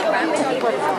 Thank you.